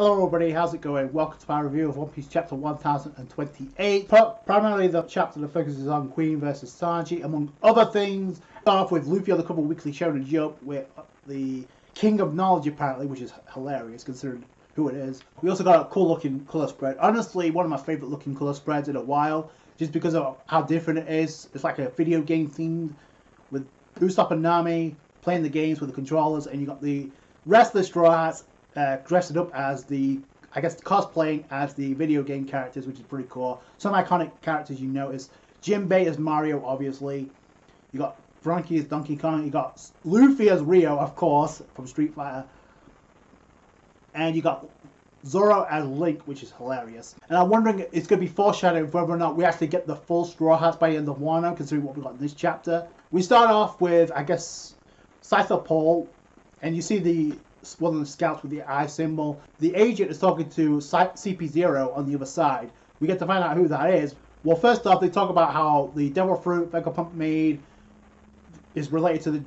Hello everybody, how's it going? Welcome to my review of One Piece chapter 1028. Primarily the chapter that focuses on Queen versus Sanji, among other things. Start off with Luffy on the cover weekly shonen Jump with uh, the King of Knowledge apparently, which is hilarious considering who it is. We also got a cool looking colour spread. Honestly, one of my favourite looking colour spreads in a while, just because of how different it is. It's like a video game themed with Usopp and Nami playing the games with the controllers, and you got the rest of the Straw Hats uh, dressed up as the, I guess, cosplaying as the video game characters, which is pretty cool. Some iconic characters you notice. Jim Jinbei as Mario, obviously. You got Franky as Donkey Kong. You got Luffy as Ryu, of course, from Street Fighter. And you got Zoro as Link, which is hilarious. And I'm wondering, it's going to be foreshadowing whether or not we actually get the full Straw Hats by the end of Wano, considering what we got in this chapter. We start off with, I guess, Cipher Pol, and you see the one of the scouts with the eye symbol. The agent is talking to CP0 on the other side. We get to find out who that is. Well, first off, they talk about how the Devil Fruit Vegapunk made is related to the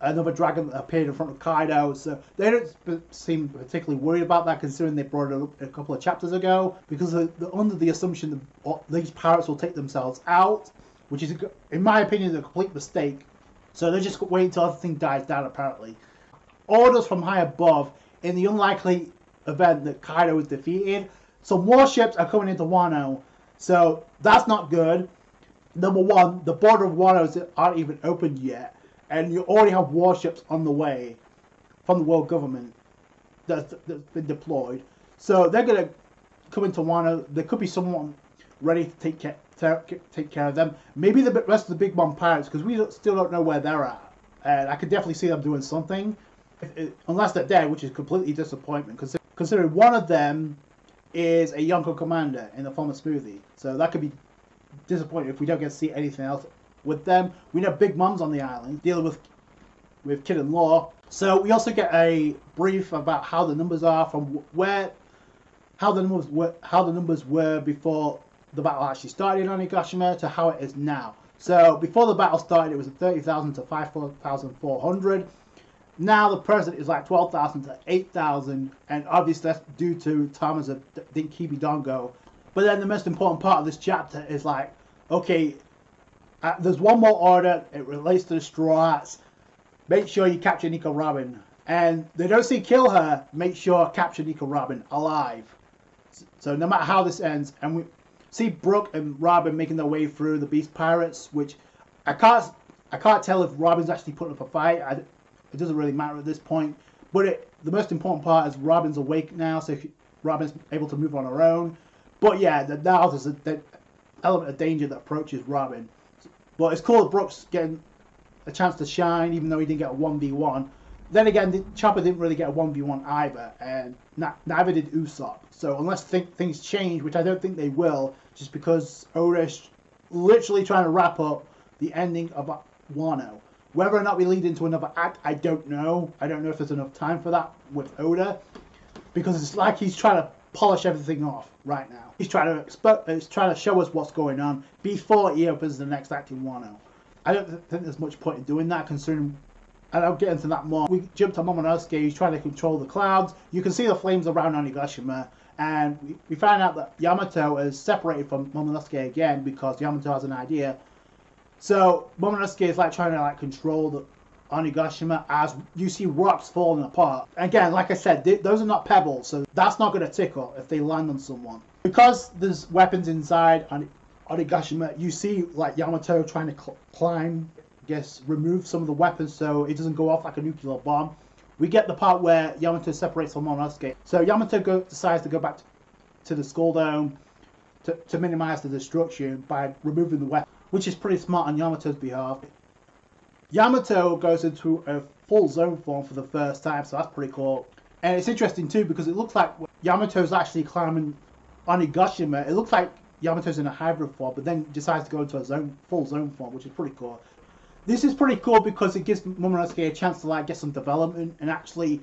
another dragon that appeared in front of Kaido. So they don't seem particularly worried about that, considering they brought it up a couple of chapters ago, because they're, under the assumption that these pirates will take themselves out, which is, in my opinion, a complete mistake. So they're just waiting until everything dies down, apparently orders from high above in the unlikely event that Kaido is defeated. Some warships are coming into Wano, so that's not good. Number one, the border of Wano aren't even opened yet, and you already have warships on the way from the world government that's, that's been deployed. So they're gonna come into Wano. There could be someone ready to take care, to take care of them. Maybe the rest of the Big Mom pirates, because we still don't know where they're at. And I could definitely see them doing something unless they're dead, which is completely disappointment, considering one of them is a Yonko commander in the form of Smoothie. So that could be disappointing if we don't get to see anything else with them. We know Big Mom's on the island dealing with with Kid and Law. So we also get a brief about how the numbers are from where how the numbers were how the numbers were before the battle actually started on Onigashima to how it is now. So before the battle started, it was 30,000 to 5,400. Now the president is like 12,000 to 8,000, and obviously that's due to Thomas of Dinkibi Dongo. But then the most important part of this chapter is like, okay, uh, there's one more order. It relates to the Straw Hats. Make sure you capture Nico Robin. And they don't see kill her. Make sure capture Nico Robin alive. So no matter how this ends, and we see Brook and Robin making their way through the Beast Pirates, which I can't I can't tell if Robin's actually putting up a fight. I, it doesn't really matter at this point. But it, the most important part is Robin's awake now, so Robin's able to move on her own. But yeah, the, now there's a element of danger that approaches Robin. But it's cool that Brooks getting a chance to shine, even though he didn't get a 1v1. Then again, Chopper didn't really get a 1v1 either, and neither did Usopp. So unless th- things change, which I don't think they will, just because Oda's literally trying to wrap up the ending of Wano. Whether or not we lead into another act, I don't know. I don't know if there's enough time for that with Oda, because it's like he's trying to polish everything off right now. He's trying to expo- he's trying to show us what's going on before he opens the next act in Wano. I don't think there's much point in doing that, considering. And I'll get into that more. We jump to Momonosuke. He's trying to control the clouds. You can see the flames around Onigashima, and we, we find out that Yamato is separated from Momonosuke again because Yamato has an idea so Momonosuke is like trying to like control the Onigashima as you see rocks falling apart. Again, like I said, th- those are not pebbles, so that's not going to tickle if they land on someone. Because there's weapons inside on Onigashima, you see like Yamato trying to cl- climb, I guess remove some of the weapons so it doesn't go off like a nuclear bomb. We get the part where Yamato separates from Momonosuke. So Yamato go- decides to go back to, to the Skull Dome to, to minimize the destruction by removing the weapon which is pretty smart on Yamato's behalf. Yamato goes into a full Zoan form for the first time, so that's pretty cool. And it's interesting too because it looks like Yamato's actually climbing Onigashima. It looks like Yamato's in a hybrid form, but then decides to go into a Zoan full Zoan form, which is pretty cool. This is pretty cool because it gives Momonosuke a chance to like get some development and actually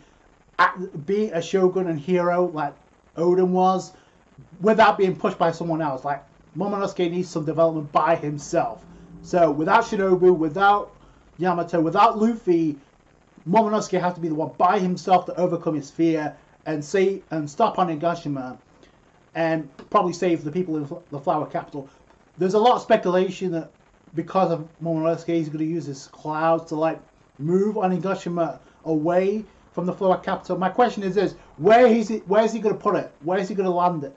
act, be a shogun and hero like Oden was, without being pushed by someone else. Like Momonosuke needs some development by himself. So without Shinobu, without Yamato, without Luffy, Momonosuke has to be the one by himself to overcome his fear and say and stop on Onigashima and probably save the people in the flower capital. There's a lot of speculation that because of Momonosuke, he's going to use his clouds to like move Onigashima away from the flower capital. My question is this: Where is he? Where is he going to put it? Where is he going to land it?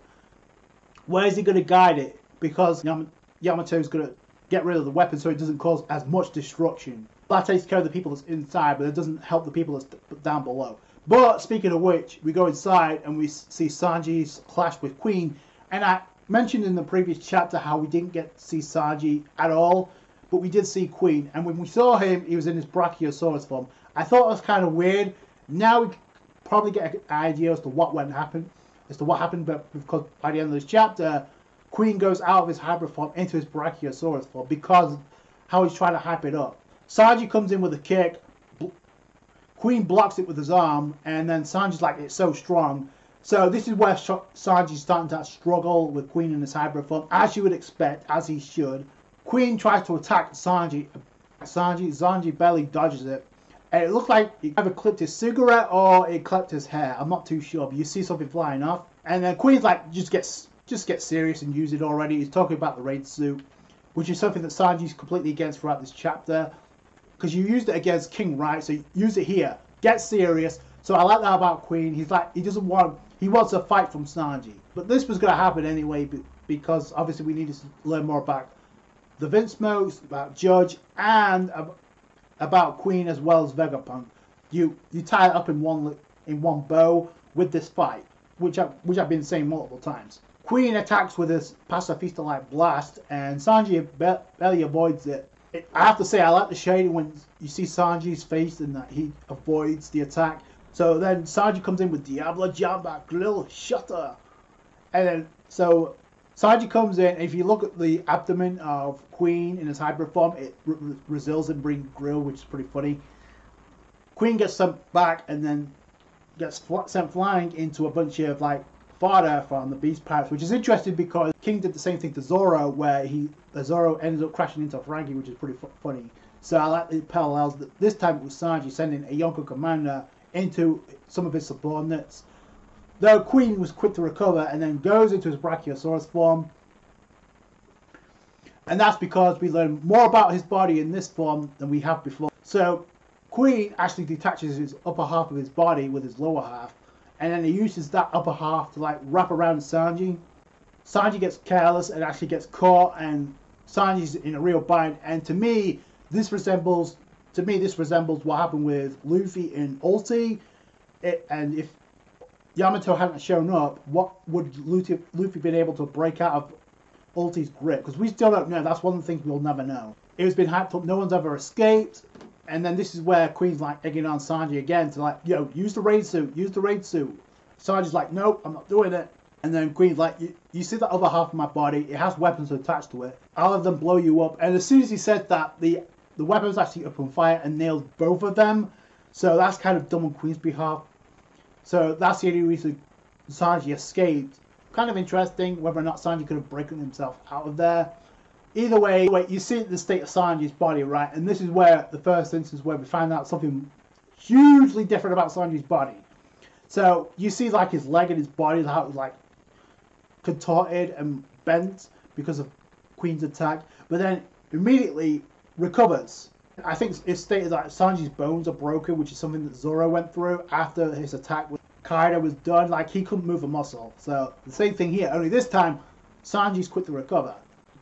Where is he going to guide it? Because Yam- Yamato is going to get rid of the weapon so it doesn't cause as much destruction. That takes care of the people that's inside, but it doesn't help the people that's down below. But speaking of which, we go inside and we see Sanji's clash with Queen. And I mentioned in the previous chapter how we didn't get to see Sanji at all, but we did see Queen. And when we saw him, he was in his Brachiosaurus form. I thought it was kind of weird. Now we probably get an idea as to what went happen, as to what happened, but because by the end of this chapter, Queen goes out of his hybrid form into his Brachiosaurus form because how he's trying to hype it up. Sanji comes in with a kick, Queen blocks it with his arm, and then Sanji's like, it's so strong. So this is where Sanji's starting to struggle with Queen in his hybrid form, as you would expect, as he should. Queen tries to attack Sanji. Sanji, Sanji barely dodges it. And it looks like he either clipped his cigarette or it clipped his hair. I'm not too sure, but you see something flying off. And then Queen's like, just get, just get serious and use it already. He's talking about the raid suit, which is something that Sanji's completely against throughout this chapter because you used it against King, right? So use it here. Get serious. So I like that about Queen. He's like he doesn't want he wants a fight from Sanji. But this was going to happen anyway because obviously we needed to learn more about the Vinsmokes, about Judge, and about Queen as well as Vegapunk. You you tie it up in one in one bow with this fight, which I which I've been saying multiple times. Queen attacks with his pacifista-like blast, and Sanji barely avoids it I have to say, I like the shading when you see Sanji's face and that he avoids the attack. So then Sanji comes in with Diable Jambe, Grill Shutter. And then, so Sanji comes in. If you look at the abdomen of Queen in his hybrid form, it re- results in Grill, which is pretty funny. Queen gets sent back and then gets fl- sent flying into a bunch of like fodder from the Beast Pirates, which is interesting because King did the same thing to Zoro, where he uh, Zoro ends up crashing into Franky, which is pretty funny. So I like the parallels. That this time it was Sanji sending a Yonko commander into some of his subordinates. Though Queen was quick to recover and then goes into his Brachiosaurus form. And that's because we learn more about his body in this form than we have before. So Queen actually detaches his upper half of his body with his lower half and then he uses that upper half to like wrap around Sanji. Sanji gets careless and actually gets caught, and Sanji's in a real bind. And to me, this resembles to me this resembles what happened with Luffy in Ulti. It, and if Yamato hadn't shown up, what would Luffy, Luffy been able to break out of Ulti's grip? Because we still don't know. That's one of the things we'll never know. It's been hyped up. No one's ever escaped. And then this is where Queen's like egging on Sanji again to like, yo, use the raid suit, use the raid suit. Sanji's like, nope, I'm not doing it. And then Queen's like, you, see that other half of my body? It has weapons attached to it. I'll have them blow you up. And as soon as he said that, the the weapons actually up on fire and nailed both of them. So that's kind of dumb on Queen's behalf. So that's the only reason Sanji escaped. Kind of interesting whether or not Sanji could have broken himself out of there either way, you see the state of Sanji's body, right? And this is where the first instance where we find out something hugely different about Sanji's body. So you see like his leg and his body how it like contorted and bent because of Queen's attack, but then immediately recovers. I think it's stated that Sanji's bones are broken, which is something that Zoro went through after his attack with Kaido was done. Like he couldn't move a muscle. So the same thing here, only this time Sanji's quick to recover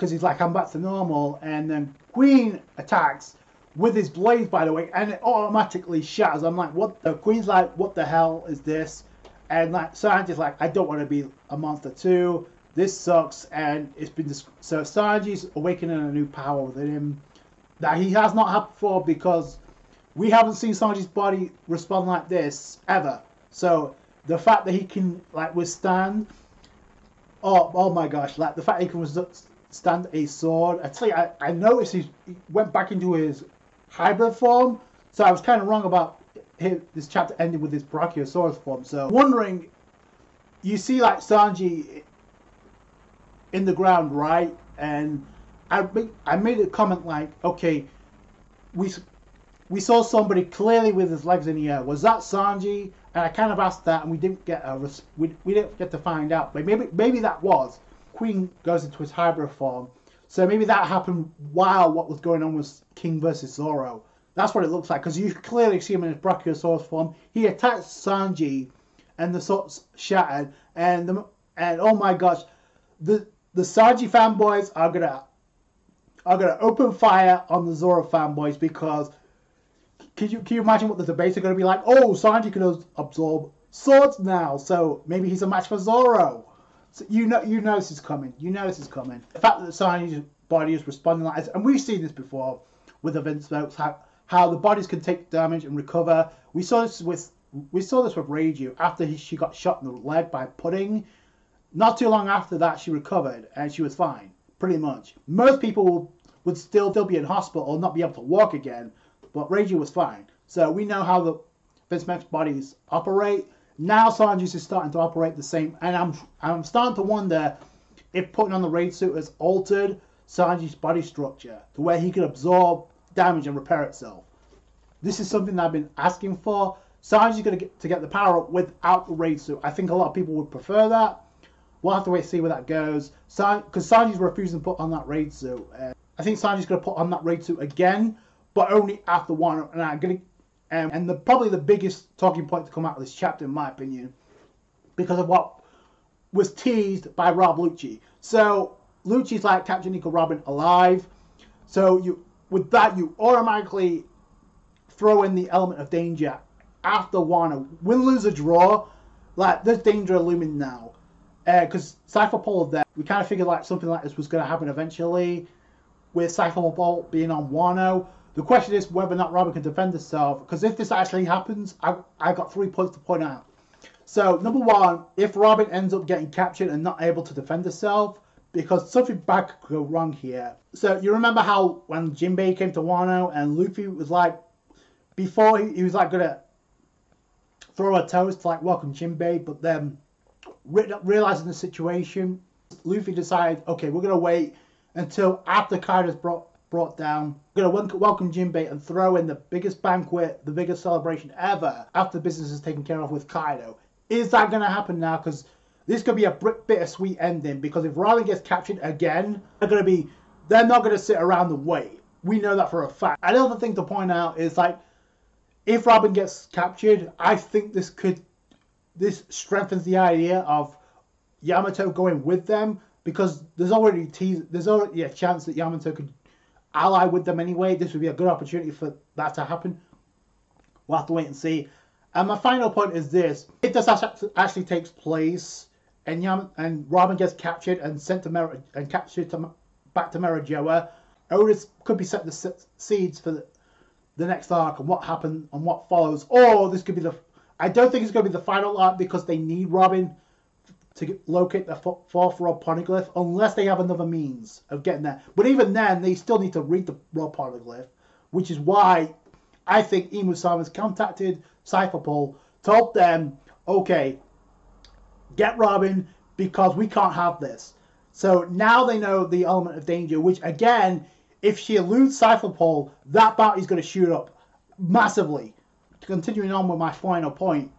because he's like, I'm back to normal. And then Queen attacks with his blade, by the way, and it automatically shatters. I'm like, what? The Queen's like, what the hell is this? And like, Sanji's like, I don't want to be a monster too. This sucks, and it's been dis- so Sanji's awakening a new power within him that he has not had before because we haven't seen Sanji's body respond like this ever. So the fact that he can like withstand, oh oh my gosh, like the fact he can stand a sword. I tell you, I, I noticed he went back into his hybrid form, so I was kind of wrong about his, this chapter ending with his Brachiosaurus form. So wondering, you see like Sanji in the ground, right? And I I made a comment like, okay, we we saw somebody clearly with his legs in the air. Was that Sanji? And I kind of asked that, and we didn't get a we, we didn't get to find out. But maybe maybe that was Queen goes into his hybrid form. So maybe that happened while what was going on was King versus Zoro. That's what it looks like because you clearly see him in his Brachiosaurus form. He attacks Sanji, and the swords shattered. And the, and oh my gosh, the the Sanji fanboys are gonna are gonna open fire on the Zoro fanboys because can you can you imagine what the debates are gonna be like? Oh, Sanji can absorb swords now, so maybe he's a match for Zoro. So you know you know this is coming. You know this is coming. The fact that the Sanji's body is responding like this, and we've seen this before with Vinsmokes, how how the bodies can take damage and recover. We saw this with we saw this with Reiju after he, she got shot in the leg by Pudding. Not too long after that, she recovered and she was fine, pretty much. Most people would still still be in hospital or not be able to walk again, but Reiju was fine. So we know how the Vinsmoke bodies operate. Now Sanji's is starting to operate the same, and I'm I'm starting to wonder if putting on the raid suit has altered Sanji's body structure to where he can absorb damage and repair itself. This is something I've been asking for. Sanji's going to get to get the power up without the raid suit. I think a lot of people would prefer that. We'll have to wait and see where that goes. Because Sanji's refusing to put on that raid suit. Uh, I think Sanji's going to put on that raid suit again, but only after one. And I'm going to, um, and the probably the biggest talking point to come out of this chapter, in my opinion, because of what was teased by Rob Lucci. So Lucci's like Captain Nico Robin alive. So you with that you automatically throw in the element of danger after Wano. Win, lose, or draw, like there's danger looming now. Because uh, Cipher Pol there, we kind of figured like something like this was going to happen eventually. With Cipher Pol being on Wano, the question is whether or not Robin can defend herself. Because if this actually happens, I I got three points to point out. So number one, if Robin ends up getting captured and not able to defend herself, because something bad could go wrong here. So you remember how when Jinbei came to Wano and Luffy was like, before he, he was like gonna throw a toast to like welcome Jinbei, but then re- realizing the situation, Luffy decided, okay, we're gonna wait until after Kaido's brought brought down. We're gonna welcome Jinbei and throw in the biggest banquet, the biggest celebration ever after business is taken care of with Kaido. Is that gonna happen now? Because this could be a bit bittersweet ending because if Robin gets captured again, they're gonna be they're not gonna sit around and wait. We know that for a fact. Another thing to point out is like if Robin gets captured, I think this could this strengthens the idea of Yamato going with them because there's already teas there's already a chance that Yamato could ally with them anyway. This would be a good opportunity for that to happen. We'll have to wait and see. And my final point is this: if this actually takes place, and Yam and Robin gets captured and sent to Mer- and captured to, back to Mary Geoise, Otis could be set the seeds for the, the next arc and what happened and what follows. Or this could be the. I don't think it's going to be the final arc because they need Robin to get, locate the fourth Road Poneglyph unless they have another means of getting there. But even then, they still need to read the Road Poneglyph, which is why I think Imu-sama contacted Cipher Pol, told them, okay, get Robin because we can't have this. So now they know the element of danger, which again, if she eludes Cipher Pol, that bounty's going to shoot up massively. Continuing on with my final point.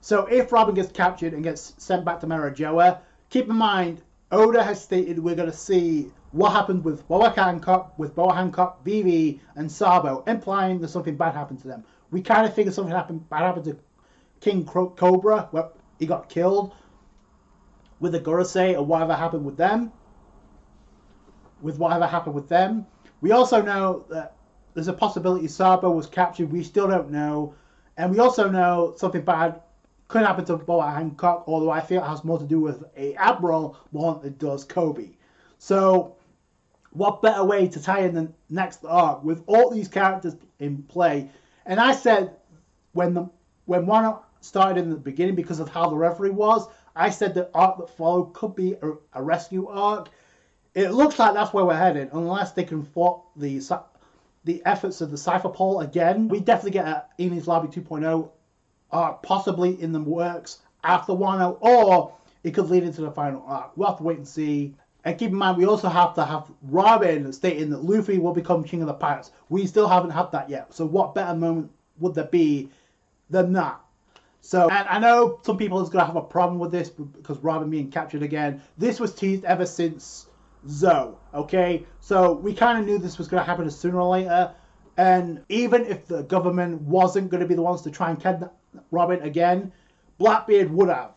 So if Robin gets captured and gets sent back to Mary Geoise, keep in mind, Oda has stated we're going to see what happened with Boa Hancock, with Boa Hancock, Vivi, and Sabo, implying that something bad happened to them. We kind of figured something happened bad happened to King Cobra, where he got killed with the Gorosei or whatever happened with them. With whatever happened with them. We also know that there's a possibility Sabo was captured. We still don't know. And we also know something bad could happen to Boa Hancock, although I feel it has more to do with a Admiral more than it does Koby. So, what better way to tie in the next arc with all these characters in play? And I said when the when one started in the beginning because of how the Reverie was, I said the arc that followed could be a, a rescue arc. It looks like that's where we're headed, unless they can thwart the the efforts of the Cipher Pol again. We definitely get an Enies Lobby 2.0 arc possibly in the works after Wano, or it could lead into the final arc. We'll have to wait and see. And keep in mind, we also have to have Robin stating that Luffy will become King of the Pirates. We still haven't had that yet. So what better moment would there be than that? So, and I know some people is going to have a problem with this because Robin being captured again. This was teased ever since Zou, okay? So we kind of knew this was going to happen sooner or later. And even if the government wasn't going to be the ones to try and kidnap Robin again, Blackbeard would have.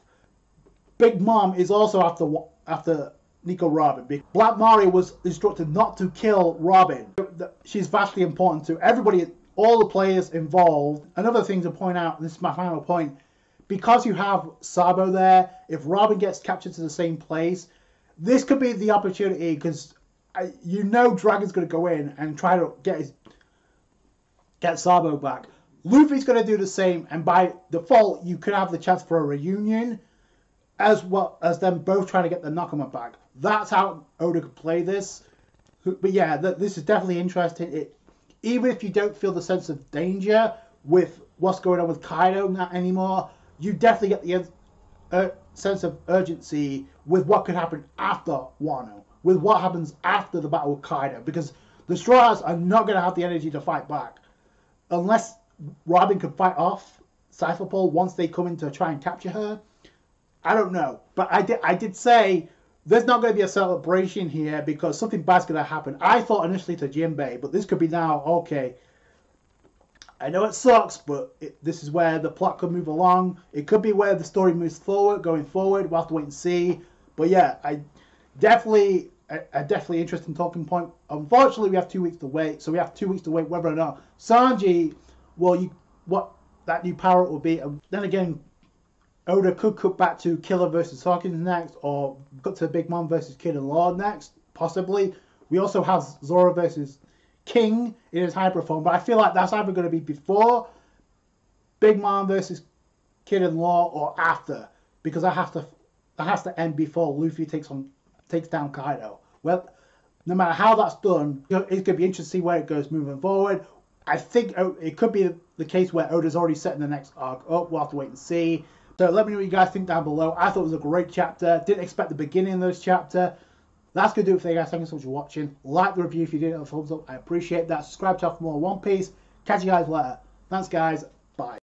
Big Mom is also after after Nico Robin. Black Maria was instructed not to kill Robin. She's vastly important to everybody, all the players involved. Another thing to point out, this is my final point, because you have Sabo there, if Robin gets captured to the same place, this could be the opportunity because you know Dragon's going to go in and try to get his get Sabo back. Luffy's going to do the same, and by default, you could have the chance for a reunion as well as them both trying to get the Nakama back. That's how Oda could play this. But yeah, this is definitely interesting. It, even if you don't feel the sense of danger with what's going on with Kaido not anymore, you definitely get the uh, sense of urgency with what could happen after Wano, with what happens after the battle with Kaido, because the Straws are not going to have the energy to fight back unless Robin could fight off Cipher Pol once they come in to try and capture her. I don't know, but I did I did say there's not going to be a celebration here because something bad's going to happen. I thought initially to Jinbei, but this could be now okay. I know it sucks, but it, this is where the plot could move along. It could be where the story moves forward, going forward. We'll have to wait and see. But yeah, I definitely, a, a definitely interesting talking point. Unfortunately, we have two weeks to wait, so we have two weeks to wait whether or not Sanji, well, you what that new power will be. And then again, Oda could cut back to Killer versus Hawkins next, or cut to Big Mom versus Kid and Law next, possibly. We also have Zoro versus King in his hyper form, but I feel like that's either going to be before Big Mom versus Kid and Law or after, because I have to, that has to end before Luffy takes on takes down Kaido. Well, no matter how that's done, it's going to be interesting to see where it goes moving forward. I think oh, it could be the case where Oda's already setting the next arc up. We'll have to wait and see. So let me know what you guys think down below. I thought it was a great chapter. Didn't expect the beginning of this chapter. That's going to do it for you guys. Thank you so much for watching. Like the review if you did a thumbs up. I appreciate that. Subscribe to for more One Piece. Catch you guys later. Thanks, guys. Bye.